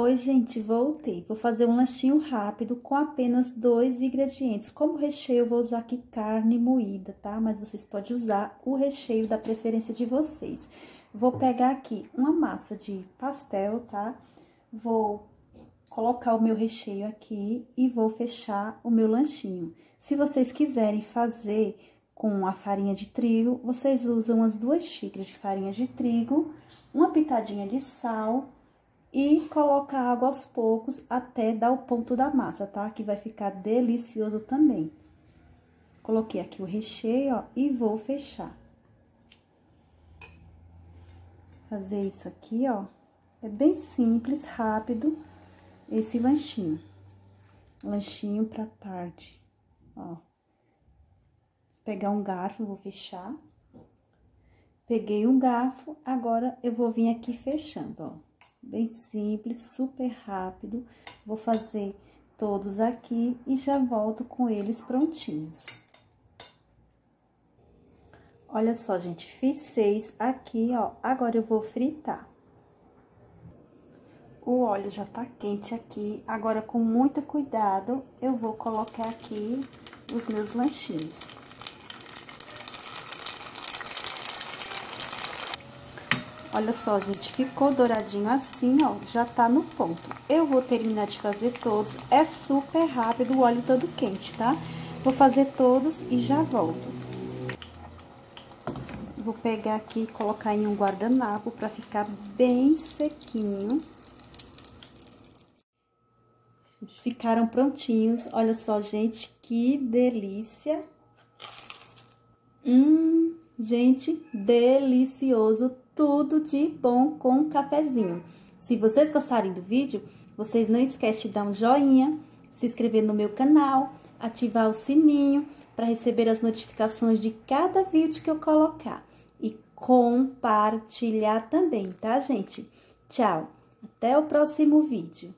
Oi, gente, voltei. Vou fazer um lanchinho rápido com apenas dois ingredientes. Como recheio, eu vou usar aqui carne moída, tá? Mas vocês podem usar o recheio da preferência de vocês. Vou pegar aqui uma massa de pastel, tá? Vou colocar o meu recheio aqui e vou fechar o meu lanchinho. Se vocês quiserem fazer com a farinha de trigo, vocês usam as duas xícaras de farinha de trigo, uma pitadinha de sal e coloca água aos poucos até dar o ponto da massa, tá? Que vai ficar delicioso também. Coloquei aqui o recheio, ó, e vou fechar. Fazer isso aqui, ó. É bem simples, rápido, esse lanchinho. Lanchinho pra tarde, ó. Pegar um garfo, vou fechar. Peguei um garfo, agora eu vou vir aqui fechando, ó bem simples, super rápido. Vou fazer todos aqui e já volto com eles prontinhos. Olha só, gente, fiz seis aqui, ó. Agora eu vou fritar. O óleo já tá quente aqui. Agora, com muito cuidado, eu vou colocar aqui os meus lanchinhos. Olha só, gente, ficou douradinho assim, ó, já tá no ponto. Eu vou terminar de fazer todos, é super rápido, o óleo todo quente, tá? Vou fazer todos e já volto. Vou pegar aqui e colocar em um guardanapo pra ficar bem sequinho. Ficaram prontinhos, olha só, gente, que delícia. Hum, gente, delicioso tudo de bom com cafezinho. Se vocês gostarem do vídeo, vocês não esquecem de dar um joinha, se inscrever no meu canal, ativar o sininho para receber as notificações de cada vídeo que eu colocar. E compartilhar também, tá, gente? Tchau, até o próximo vídeo.